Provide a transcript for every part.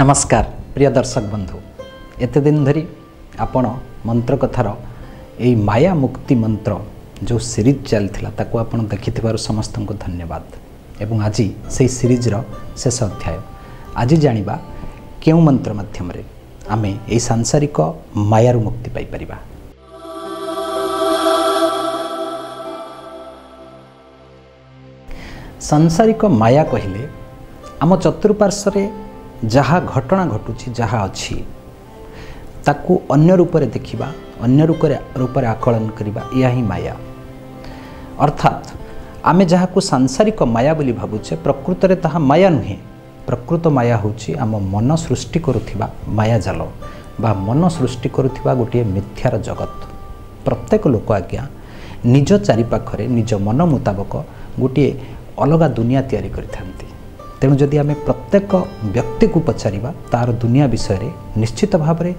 ନମସ୍କାର ପ୍ରିୟ ଦର୍ଶକ ବନ୍ଧୁ। ଏତେ ଦିନ ଧରି ଆପଣ ମନ୍ତ୍ର କଥାର ଏଇ ମାୟା ମୁକ୍ତି ମନ୍ତ୍ର ଯେଉଁ ସିରିଜ୍ ଚାଲିଥିଲା ତାକୁ ଆପଣ ଦେଖିଥିବାରୁ ସମସ୍ତଙ୍କୁ ଧନ୍ୟବାଦ। ଏବଂ ଆଜି ସେହି ସିରିଜ୍ର ଶେଷ ଅଧ୍ୟାୟ। ଆଜି ଜାଣିବା କେଉଁ ମନ୍ତ୍ର ମାଧ୍ୟମରେ ଆମେ ଏହି ସାଂସାରିକ ମାୟାରୁ ମୁକ୍ତି ପାଇପାରିବା। ସାଂସାରିକ ମାୟା କହିଲେ ଆମ ଚତୁଃପାର୍ଶ୍ୱରେ ଯାହା ଘଟଣା ଘଟୁଛି ଯାହା ଅଛି ତାକୁ ଅନ୍ୟ ରୂପରେ ଦେଖିବା ଅନ୍ୟ ରୂପରେ ରୂପରେ ଆକଳନ କରିବା ଏହା ହିଁ ମାୟା। ଅର୍ଥାତ୍ ଆମେ ଯାହାକୁ ସାଂସାରିକ ମାୟା ବୋଲି ଭାବୁଛେ ପ୍ରକୃତରେ ତାହା ମାୟା ନୁହେଁ। ପ୍ରକୃତ ମାୟା ହେଉଛି ଆମ ମନ ସୃଷ୍ଟି କରୁଥିବା ମାୟାଜାଲ ବା ମନ ସୃଷ୍ଟି କରୁଥିବା ଗୋଟିଏ ମିଥ୍ୟାର ଜଗତ। ପ୍ରତ୍ୟେକ ଲୋକ ଆଜ୍ଞା ନିଜ ଚାରିପାଖରେ ନିଜ ମନ ମୁତାବକ ଗୋଟିଏ ଅଲଗା ଦୁନିଆ ତିଆରି କରିଥାନ୍ତି। ତେଣୁ ଯଦି ଆମେ ପ୍ରତ୍ୟେକ ବ୍ୟକ୍ତିକୁ ପଚାରିବା ତା'ର ଦୁନିଆ ବିଷୟରେ ନିଶ୍ଚିତ ଭାବରେ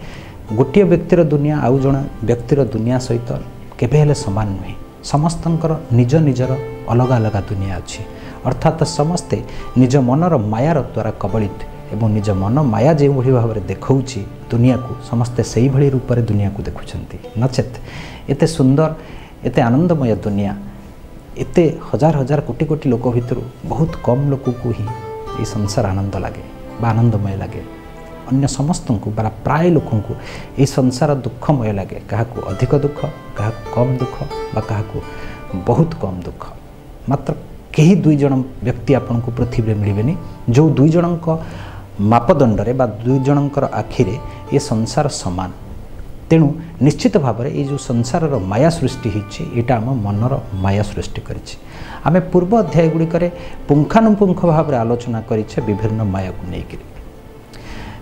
ଗୋଟିଏ ବ୍ୟକ୍ତିର ଦୁନିଆ ଆଉ ଜଣେ ବ୍ୟକ୍ତିର ଦୁନିଆ ସହିତ କେବେ ହେଲେ ସମାନ ନୁହେଁ। ସମସ୍ତଙ୍କର ନିଜ ନିଜର ଅଲଗା ଅଲଗା ଦୁନିଆ ଅଛି। ଅର୍ଥାତ୍ ସମସ୍ତେ ନିଜ ମନର ମାୟାର ଦ୍ୱାରା କବଳିତ ଏବଂ ନିଜ ମନ ମାୟା ଯେଉଁଭଳି ଭାବରେ ଦେଖାଉଛି ଦୁନିଆକୁ ସମସ୍ତେ ସେଇଭଳି ରୂପରେ ଦୁନିଆକୁ ଦେଖୁଛନ୍ତି। ନଚେତ୍ ଏତେ ସୁନ୍ଦର ଏତେ ଆନନ୍ଦମୟ ଦୁନିଆ ଏତେ ହଜାର ହଜାର କୋଟି କୋଟି ଲୋକ ଭିତରୁ ବହୁତ କମ୍ ଲୋକକୁ ହିଁ এই ସଂସାର ଆନନ୍ଦ ଲାଗେ ବା ଆନନ୍ଦମୟ ଲାଗେ ଅନ୍ୟ ସମସ୍ତଙ୍କୁ ବା ପ୍ରାୟ ଲୋକଙ୍କୁ ଏହି ସଂସାର ଦୁଃଖମୟ ଲାଗେ କାହାକୁ ଅଧିକ ଦୁଃଖ କାହାକୁ କମ୍ ଦୁଃଖ ବା କାହାକୁ ବହୁତ କମ୍ ଦୁଃଖ ମାତ୍ର କେହି ଦୁଇ ଜଣ ବ୍ୟକ୍ତି ଆପଣଙ୍କୁ ପୃଥିବୀରେ ମିଳିବେନି ଯେଉଁ ଦୁଇ ଜଣଙ୍କ ମାପଦଣ୍ଡରେ ବା ଦୁଇ ଜଣଙ୍କର ଆଖିରେ ଏ ସଂସାର ସମାନ ତେଣୁ ନିଶ୍ଚିତ ଭାବରେ ଏଇ ଯେଉଁ ସଂସାରର ମାୟା ସୃଷ୍ଟି ହୋଇଛି ଏଇଟା ଆମ ମନର ମାୟା ସୃଷ୍ଟି କରିଛି ଆମେ ପୂର୍ବ ଅଧ୍ୟାୟ ଗୁଡ଼ିକରେ ପୁଙ୍ଖାନୁପୁଙ୍ଖ ଭାବରେ ଆଲୋଚନା କରିଛେ ବିଭିନ୍ନ ମାୟାକୁ ନେଇକରି।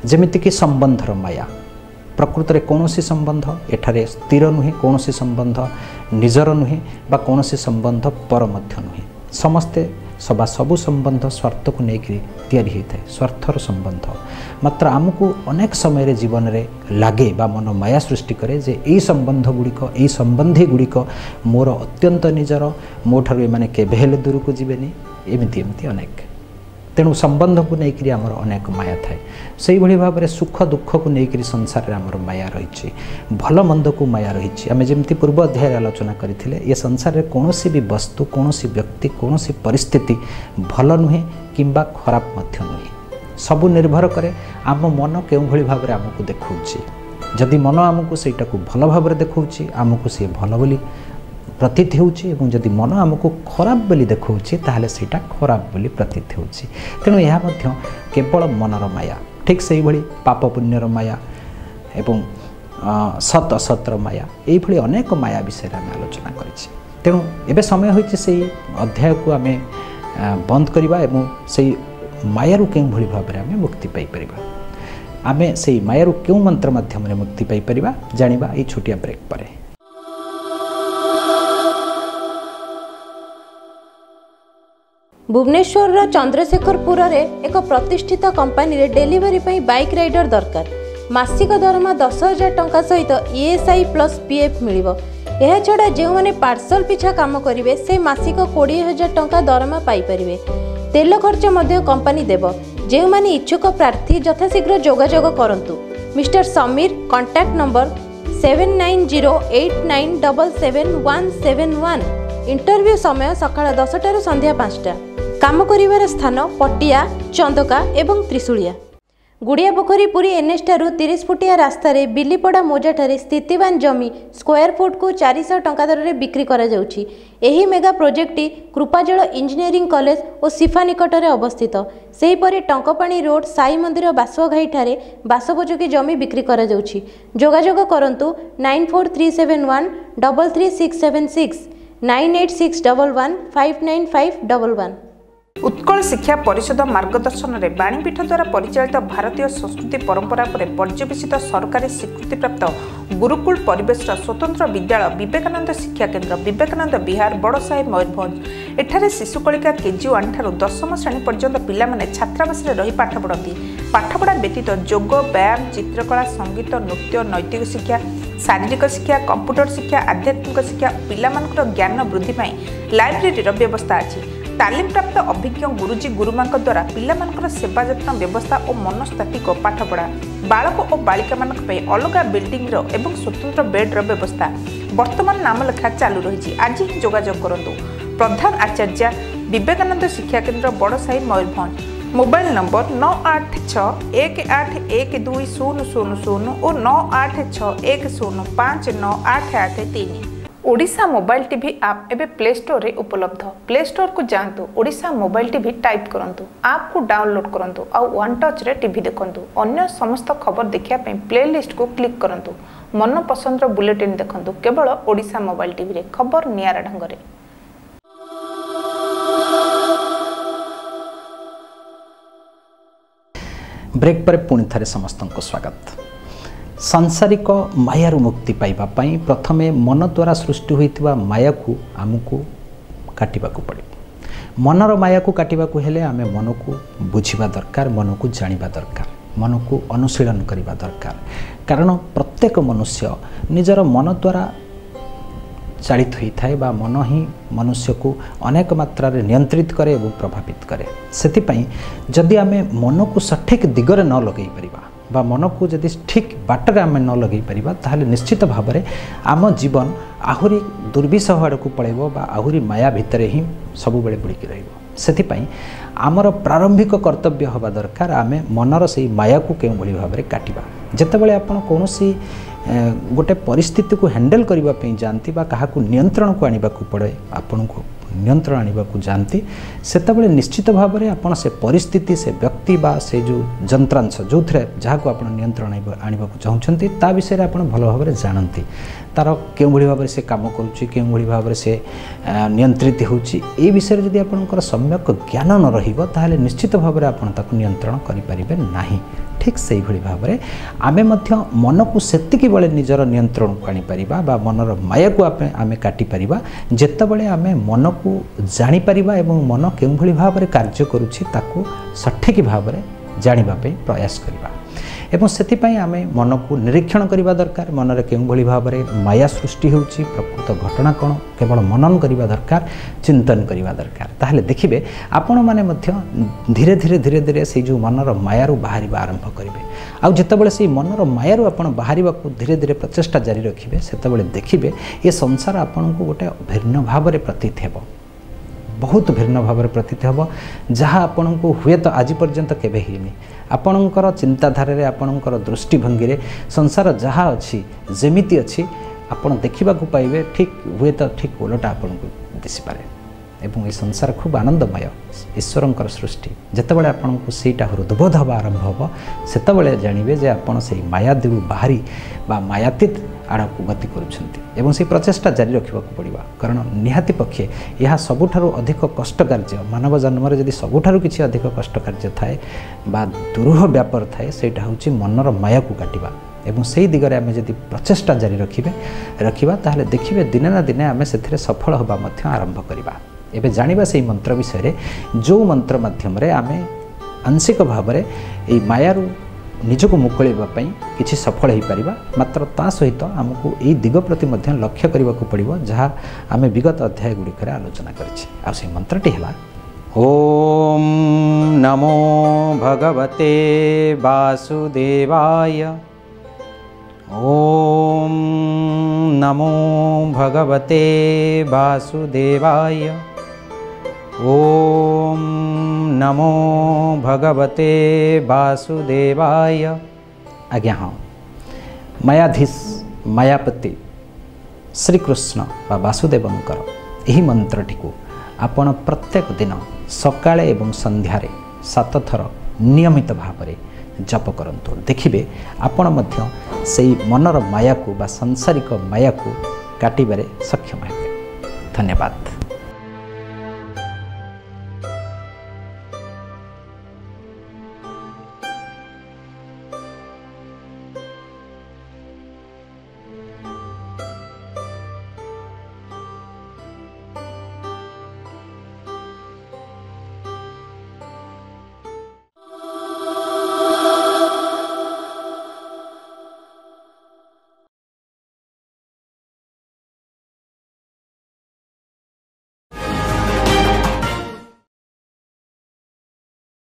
ଯେମିତିକି ସମ୍ବନ୍ଧର ମାୟା। ପ୍ରକୃତରେ କୌଣସି ସମ୍ବନ୍ଧ ଏଠାରେ ସ୍ଥିର ନୁହେଁ କୌଣସି ସମ୍ବନ୍ଧ ନିଜର ନୁହେଁ ବା କୌଣସି ସମ୍ବନ୍ଧ ପର ମଧ୍ୟ ନୁହେଁ। ସମସ୍ତେ ବା ସବୁ ସମ୍ବନ୍ଧ ସ୍ୱାର୍ଥକୁ ନେଇକରି ତିଆରି ହୋଇଥାଏ ସ୍ୱାର୍ଥର ସମ୍ବନ୍ଧ। ମାତ୍ର ଆମକୁ ଅନେକ ସମୟରେ ଜୀବନରେ ଲାଗେ ବା ମନ ମାୟା ସୃଷ୍ଟି କରେ ଯେ ଏଇ ସମ୍ବନ୍ଧ ଗୁଡ଼ିକ ଏଇ ସମ୍ବନ୍ଧୀ ଗୁଡ଼ିକ ମୋର ଅତ୍ୟନ୍ତ ନିଜର ମୋ ଠାରୁ ଏମାନେ କେବେ ହେଲେ ଦୂରକୁ ଯିବେନି ଏମିତି ଏମିତି ଅନେକ। ତେଣୁ ସମ୍ବନ୍ଧକୁ ନେଇକରି ଆମର ଅନେକ ମାୟା ଥାଏ। ସେଇଭଳି ଭାବରେ ସୁଖ ଦୁଃଖକୁ ନେଇକରି ସଂସାରରେ ଆମର ମାୟା ରହିଛି। ଭଲ ମନ୍ଦକୁ ମାୟା ରହିଛି। ଆମେ ଯେମିତି ପୂର୍ବ ଅଧ୍ୟାୟରେ ଆଲୋଚନା କରିଥିଲେ ଏ ସଂସାରରେ କୌଣସି ବି ବସ୍ତୁ କୌଣସି ବ୍ୟକ୍ତି କୌଣସି ପରିସ୍ଥିତି ଭଲ ନୁହେଁ କିମ୍ବା ଖରାପ ମଧ୍ୟ ନୁହେଁ। ସବୁ ନିର୍ଭର କରେ ଆମ ମନ କେଉଁଭଳି ଭାବରେ ଆମକୁ ଦେଖାଉଛି। ଯଦି ମନ ଆମକୁ ସେଇଟାକୁ ଭଲ ଭାବରେ ଦେଖାଉଛି ଆମକୁ ସିଏ ଭଲ ବୋଲି ପ୍ରତୀତ ହେଉଛି ଏବଂ ଯଦି ମନ ଆମକୁ ଖରାପ ବୋଲି ଦେଖାଉଛି ତାହେଲେ ସେଇଟା ଖରାପ ବୋଲି ପ୍ରତୀତ ହେଉଛି। ତେଣୁ ଏହା ମଧ୍ୟ କେବଳ ମନର ମାୟା। ଠିକ୍ ସେଇଭଳି ପାପ ପୁଣ୍ୟର ମାୟା ଏବଂ ସତ୍ ଅସତ୍ର ମାୟା ଏଇଭଳି ଅନେକ ମାୟା ବିଷୟରେ ଆମେ ଆଲୋଚନା କରିଛେ। ତେଣୁ ଏବେ ସମୟ ହୋଇଛି ସେଇ ଅଧ୍ୟାୟକୁ ଆମେ ବନ୍ଦ କରିବା ଏବଂ ସେଇ ମାୟାରୁ କେଉଁଭଳି ଭାବରେ ଆମେ ମୁକ୍ତି ପାଇପାରିବା। ଆମେ ସେଇ ମାୟାରୁ କେଉଁ ମନ୍ତ୍ର ମାଧ୍ୟମରେ ମୁକ୍ତି ପାଇପାରିବା ଜାଣିବା ଏଇ ଛୋଟିଆ ବ୍ରେକ୍ ପରେ। ଭୁବନେଶ୍ୱରର ଚନ୍ଦ୍ରଶେଖରପୁରରେ ଏକ ପ୍ରତିଷ୍ଠିତ କମ୍ପାନୀରେ ଡେଲିଭରି ପାଇଁ ବାଇକ୍ ରାଇଡର ଦରକାର। ମାସିକ ଦରମା ଦଶ ହଜାର ଟଙ୍କା ସହିତ ଇଏସ୍ଆଇ ପ୍ଲସ୍ ପିଏଫ୍ ମିଳିବ। ଏହାଛଡ଼ା ଯେଉଁମାନେ ପାର୍ସଲ ପିଛା କାମ କରିବେ ସେ ମାସିକ କୋଡ଼ିଏ ହଜାର ଟଙ୍କା ଦରମା ପାଇପାରିବେ। ତେଲ ଖର୍ଚ୍ଚ ମଧ୍ୟ କମ୍ପାନୀ ଦେବ। ଯେଉଁମାନେ ଇଚ୍ଛୁକ ପ୍ରାର୍ଥୀ ଯଥାଶୀଘ୍ର ଯୋଗାଯୋଗ କରନ୍ତୁ। Mister Samir contact number seven nine zero eight nine double seven one seven one interview ସମୟ ସକାଳ ଦଶଟାରୁ ସନ୍ଧ୍ୟା ପାଞ୍ଚଟା। କାମ କରିବାର ସ୍ଥାନ ପଟିଆ ଚନ୍ଦକା ଏବଂ ତ୍ରିଶୁଳିଆ। ଗୁଡ଼ିଆ ପୋଖରୀ ପୁରୀ ଏନ୍ଏଚ୍ ଠାରୁ ତିରିଶ ଫୁଟିଆ ରାସ୍ତାରେ ବିଲିପଡ଼ା ମୋଜାଠାରେ ସ୍ଥିତିବାନ ଜମି ସ୍କୋୟାର ଫୁଟକୁ ଚାରିଶହ ଟଙ୍କା ଦରରେ ବିକ୍ରି କରାଯାଉଛି। ଏହି ମେଗା ପ୍ରୋଜେକ୍ଟଟି କୃପାଜଳ ଇଞ୍ଜିନିୟରିଂ କଲେଜ ଓ ସିଫା ନିକଟରେ ଅବସ୍ଥିତ। ସେହିପରି ଟଙ୍କପାଣି ରୋଡ୍ ସାଇ ମନ୍ଦିର ବାସଘାଇଠାରେ ବାସୋପଯୋଗୀ ଜମି ବିକ୍ରି କରାଯାଉଛି। ଯୋଗାଯୋଗ କରନ୍ତୁ nine four three seven one double three six seven six nine eight six double one five nine five double one. Utkal Shiksha Parishad ମାର୍ଗଦର୍ଶନରେ Banipitha ଦ୍ୱାରା ପରିଚାଳିତ ଭାରତୀୟ ସଂସ୍କୃତି ପରମ୍ପରା ଉପରେ ପର୍ଯ୍ୟବେସିତ ସରକାରୀ ସ୍ୱୀକୃତିପ୍ରାପ୍ତ ଗୁରୁକୁଳ ପରିବେଶର ସ୍ୱତନ୍ତ୍ର ବିଦ୍ୟାଳୟ ବିବେକାନନ୍ଦ ଶିକ୍ଷା କେନ୍ଦ୍ର ବିବେକାନନ୍ଦ ବିହାର ବଡ଼ସାହି ମୟୂରଭଞ୍ଜ। ଏଠାରେ ଶିଶୁକଳିକା କେଜି ୱାନ୍ ଠାରୁ ଦଶମ ଶ୍ରେଣୀ ପର୍ଯ୍ୟନ୍ତ ପିଲାମାନେ ଛାତ୍ରାବାସରେ ରହି ପାଠ ପଢ଼ନ୍ତି। ପାଠପଢ଼ା ବ୍ୟତୀତ ଯୋଗ ବ୍ୟାୟାମ ଚିତ୍ରକଳା ସଙ୍ଗୀତ ନୃତ୍ୟ ନୈତିକ ଶିକ୍ଷା ଶାରୀରିକ ଶିକ୍ଷା କମ୍ପ୍ୟୁଟର ଶିକ୍ଷା ଆଧ୍ୟାତ୍ମିକ ଶିକ୍ଷା ଓ ପିଲାମାନଙ୍କର ଜ୍ଞାନ ବୃଦ୍ଧି ପାଇଁ ଲାଇବ୍ରେରୀର ବ୍ୟବସ୍ଥା ଅଛି। ତାଲିମପ୍ରାପ୍ତ ଅଭିଜ୍ଞ ଗୁରୁଜୀ ଗୁରୁମାଙ୍କ ଦ୍ୱାରା ପିଲାମାନଙ୍କର ସେବା ଯତ୍ନ ବ୍ୟବସ୍ଥା ଓ ମନସ୍ତାତ୍ତ୍ୱିକ ପାଠପଢ଼ା ବାଳକ ଓ ବାଳିକାମାନଙ୍କ ପାଇଁ ଅଲଗା ବିଲ୍ଡିଂର ଏବଂ ସ୍ୱତନ୍ତ୍ର ବେଡ୍ର ବ୍ୟବସ୍ଥା। ବର୍ତ୍ତମାନ ନାମଲେଖା ଚାଲୁ ରହିଛି। ଆଜି ହିଁ ଯୋଗାଯୋଗ କରନ୍ତୁ। ପ୍ରଧାନ ଆଚାର୍ଯ୍ୟା ବିବେକାନନ୍ଦ ଶିକ୍ଷା କେନ୍ଦ୍ର ବଡ଼ସାହି ମୟୂରଭଞ୍ଜ। ମୋବାଇଲ ନମ୍ବର ନଅ ଆଠ ଛଅ ଏକ ଆଠ ଏକ ଦୁଇ ଶୂନ ଶୂନ ଶୂନ ଓ ନଅ ଆଠ ଛଅ ଏକ ଶୂନ ପାଞ୍ଚ ନଅ ଆଠ ଆଠ ତିନି। ଓଡ଼ିଶା ମୋବାଇଲ ଟିଭି ଆପ୍ ଏବେ ପ୍ଲେ ଷ୍ଟୋରରେ ଉପଲବ୍ଧ। ପ୍ଲେ ଷ୍ଟୋରକୁ ଯାଆନ୍ତୁ ଓଡ଼ିଶା ମୋବାଇଲ ଟିଭି ଟାଇପ୍ କରନ୍ତୁ ଆପ୍କୁ ଡାଉନଲୋଡ୍ କରନ୍ତୁ ଆଉ ୱାନ୍ ଟଚ୍ରେ ଟିଭି ଦେଖନ୍ତୁ। ଅନ୍ୟ ସମସ୍ତ ଖବର ଦେଖିବା ପାଇଁ ପ୍ଲେ ଲିଷ୍ଟକୁ କ୍ଲିକ୍ କରନ୍ତୁ। ମନ ପସନ୍ଦର ବୁଲେଟିନ୍ ଦେଖନ୍ତୁ କେବଳ ଓଡ଼ିଶା ମୋବାଇଲ ଟିଭିରେ ଖବର ନିଆରା ଢଙ୍ଗରେ। ବ୍ରେକ୍ ପରେ ପୁଣି ଥରେ ସମସ୍ତଙ୍କୁ ସ୍ୱାଗତ। ସାଂସାରିକ ମାୟାରୁ ମୁକ୍ତି ପାଇବା ପାଇଁ ପ୍ରଥମେ ମନ ଦ୍ୱାରା ସୃଷ୍ଟି ହୋଇଥିବା ମାୟାକୁ ଆମକୁ କାଟିବାକୁ ପଡ଼ିବ। ମନର ମାୟାକୁ କାଟିବାକୁ ହେଲେ ଆମେ ମନକୁ ବୁଝିବା ଦରକାର ମନକୁ ଜାଣିବା ଦରକାର ମନକୁ ଅନୁଶୀଳନ କରିବା ଦରକାର। କାରଣ ପ୍ରତ୍ୟେକ ମନୁଷ୍ୟ ନିଜର ମନ ଦ୍ୱାରା ଚାଳିତ ହୋଇଥାଏ ବା ମନ ହିଁ ମନୁଷ୍ୟକୁ ଅନେକ ମାତ୍ରାରେ ନିୟନ୍ତ୍ରିତ କରେ ଏବଂ ପ୍ରଭାବିତ କରେ। ସେଥିପାଇଁ ଯଦି ଆମେ ମନକୁ ସଠିକ୍ ଦିଗରେ ନ ଲଗାଇ ପାରିବା ବା ମନକୁ ଯଦି ଠିକ୍ ବାଟରେ ଆମେ ନ ଲଗାଇ ପାରିବା ତାହେଲେ ନିଶ୍ଚିତ ଭାବରେ ଆମ ଜୀବନ ଆହୁରି ଦୁର୍ବିଷହ ଆଡ଼କୁ ପଳାଇବ ବା ଆହୁରି ମାୟା ଭିତରେ ହିଁ ସବୁବେଳେ ବୁଡ଼ିକି ରହିବ ସେଥିପାଇଁ ଆମର ପ୍ରାରମ୍ଭିକ କର୍ତ୍ତବ୍ୟ ହେବା ଦରକାର ଆମେ ମନର ସେଇ ମାୟାକୁ କେଉଁଭଳି ଭାବରେ କାଟିବା ଯେତେବେଳେ ଆପଣ କୌଣସି ଗୋଟେ ପରିସ୍ଥିତିକୁ ହ୍ୟାଣ୍ଡେଲ୍ କରିବା ପାଇଁ ଯାଆନ୍ତି ବା କାହାକୁ ନିୟନ୍ତ୍ରଣକୁ ଆଣିବାକୁ ପଡ଼େ ଆପଣଙ୍କୁ ନିୟନ୍ତ୍ରଣ ଆଣିବାକୁ ଯାଆନ୍ତି ସେତେବେଳେ ନିଶ୍ଚିତ ଭାବରେ ଆପଣ ସେ ପରିସ୍ଥିତି ସେ ବ୍ୟକ୍ତି ବା ସେ ଯେଉଁ ଯନ୍ତ୍ରାଂଶ ଯେଉଁଥିରେ ଯାହାକୁ ଆପଣ ନିୟନ୍ତ୍ରଣ ଆଣିବାକୁ ଚାହୁଁଛନ୍ତି ତା ବିଷୟରେ ଆପଣ ଭଲ ଭାବରେ ଜାଣନ୍ତି। ତା'ର କେଉଁଭଳି ଭାବରେ ସେ କାମ କରୁଛି କେଉଁଭଳି ଭାବରେ ସେ ନିୟନ୍ତ୍ରିତ ହେଉଛି ଏ ବିଷୟରେ ଯଦି ଆପଣଙ୍କର ସମ୍ୟକ ଜ୍ଞାନ ନ ରହିବ ତାହେଲେ ନିଶ୍ଚିତ ଭାବରେ ଆପଣ ତାକୁ ନିୟନ୍ତ୍ରଣ କରିପାରିବେ ନାହିଁ। ଠିକ୍ ସେଇଭଳି ଭାବରେ ଆମେ ମଧ୍ୟ ମନକୁ ସେତିକି ବେଳେ ନିଜର ନିୟନ୍ତ୍ରଣକୁ ଆଣିପାରିବା ବା ମନର ମାୟାକୁ ଆମେ ଆମେ କାଟିପାରିବା। ଯେତେବେଳେ ଆମେ ମନକୁ ଜାଣିପାରିବା ଏବଂ ମନ କେଉଁଭଳି ଭାବରେ କାର୍ଯ୍ୟ କରୁଛି ତାକୁ ସଠିକ୍ ଭାବରେ ଜାଣିବା ପାଇଁ ପ୍ରୟାସ କରିବା। ଏବଂ ସେଥିପାଇଁ ଆମେ ମନକୁ ନିରୀକ୍ଷଣ କରିବା ଦରକାର ମନରେ କେଉଁଭଳି ଭାବରେ ମାୟା ସୃଷ୍ଟି ହେଉଛି ପ୍ରକୃତ ଘଟଣା କ'ଣ କେବଳ ମନନ କରିବା ଦରକାର ଚିନ୍ତନ କରିବା ଦରକାର। ତାହେଲେ ଦେଖିବେ ଆପଣମାନେ ମଧ୍ୟ ଧୀରେ ଧୀରେ ଧୀରେ ଧୀରେ ସେଇ ଯେଉଁ ମନର ମାୟାରୁ ବାହାରିବା ଆରମ୍ଭ କରିବେ। ଆଉ ଯେତେବେଳେ ସେଇ ମନର ମାୟାରୁ ଆପଣ ବାହାରିବାକୁ ଧୀରେ ଧୀରେ ପ୍ରଚେଷ୍ଟା ଜାରି ରଖିବେ ସେତେବେଳେ ଦେଖିବେ ଏ ସଂସାର ଆପଣଙ୍କୁ ଗୋଟେ ଭିନ୍ନ ଭାବରେ ପ୍ରତୀତ ହେବ। ବହୁତ ଭିନ୍ନ ଭାବରେ ପ୍ରତୀତ ହେବ। ଯାହା ଆପଣଙ୍କୁ ହୁଏତ ଆଜି ପର୍ଯ୍ୟନ୍ତ କେବେ ହେଇନି। ଆପଣଙ୍କର ଚିନ୍ତାଧାରାରେ ଆପଣଙ୍କର ଦୃଷ୍ଟିଭଙ୍ଗୀରେ ସଂସାର ଯାହା ଅଛି ଯେମିତି ଅଛି ଆପଣ ଦେଖିବାକୁ ପାଇବେ ଠିକ୍ ହୁଏତ ଠିକ୍ ଓଲଟା ଆପଣଙ୍କୁ ଦିଶିପାରେ। ଏବଂ ଏ ସଂସାର ଖୁବ୍ ଆନନ୍ଦମୟ ଈଶ୍ୱରଙ୍କର ସୃଷ୍ଟି। ଯେତେବେଳେ ଆପଣଙ୍କୁ ସେଇଟା ହୃଦବୋଧ ହେବା ଆରମ୍ଭ ହେବ ସେତେବେଳେ ଜାଣିବେ ଯେ ଆପଣ ସେଇ ମାୟାଦିରୁ ବାହାରି ବା ମାୟାତୀତ ଆଡ଼କୁ ଗତି କରୁଛନ୍ତି ଏବଂ ସେହି ପ୍ରଚେଷ୍ଟା ଜାରି ରଖିବାକୁ ପଡ଼ିବ। କାରଣ ନିହାତି ପକ୍ଷେ ଏହା ସବୁଠାରୁ ଅଧିକ କଷ୍ଟ କାର୍ଯ୍ୟ ମାନବ ଜନ୍ମରେ ଯଦି ସବୁଠାରୁ କିଛି ଅଧିକ କଷ୍ଟ କାର୍ଯ୍ୟ ଥାଏ ବା ଦୁରୂହ ବ୍ୟାପାର ଥାଏ ସେଇଟା ହେଉଛି ମନର ମାୟାକୁ କାଟିବା। ଏବଂ ସେହି ଦିଗରେ ଆମେ ଯଦି ପ୍ରଚେଷ୍ଟା ଜାରି ରଖିବେ ରଖିବା ତାହେଲେ ଦେଖିବେ ଦିନେ ନା ଦିନେ ଆମେ ସେଥିରେ ସଫଳ ହେବା ମଧ୍ୟ ଆରମ୍ଭ କରିବା। ଏବେ ଜାଣିବା ସେହି ମନ୍ତ୍ର ବିଷୟରେ ଯେଉଁ ମନ୍ତ୍ର ମାଧ୍ୟମରେ ଆମେ ଆଂଶିକ ଭାବରେ ଏହି ମାୟାରୁ ନିଜକୁ ମୁକୁଳିବା ପାଇଁ କିଛି ସଫଳ ହୋଇପାରିବା ମାତ୍ର ତା ସହିତ ଆମକୁ ଏହି ଦିଗ ପ୍ରତି ମଧ୍ୟ ଲକ୍ଷ୍ୟ କରିବାକୁ ପଡ଼ିବ ଯାହା ଆମେ ବିଗତ ଅଧ୍ୟାୟ ଗୁଡ଼ିକରେ ଆଲୋଚନା କରିଛେ ଆଉ ସେହି ମନ୍ତ୍ରଟି ହେଲା ଓମ୍ ନମୋ ଭଗବତେ ବାସୁଦେବାୟ ଓମ୍ ନମୋ ଭଗବତେ ବାସୁଦେବାୟ ଓମ୍ ନମୋ ଭଗବତେ ବାସୁଦେବାୟ ଆଜ୍ଞା ହଁ ମାୟାଧୀଶ ମାୟାପତି ଶ୍ରୀକୃଷ୍ଣ ବା ବାସୁଦେବଙ୍କର ଏହି ମନ୍ତ୍ରଟିକୁ ଆପଣ ପ୍ରତ୍ୟେକ ଦିନ ସକାଳେ ଏବଂ ସନ୍ଧ୍ୟାରେ ସାତଥର ନିୟମିତ ଭାବରେ ଜପ କରନ୍ତୁ ଦେଖିବେ ଆପଣ ମଧ୍ୟ ସେଇ ମନର ମାୟାକୁ ବା ସାଂସାରିକ ମାୟାକୁ କାଟିବାରେ ସକ୍ଷମ ହେବେ ଧନ୍ୟବାଦ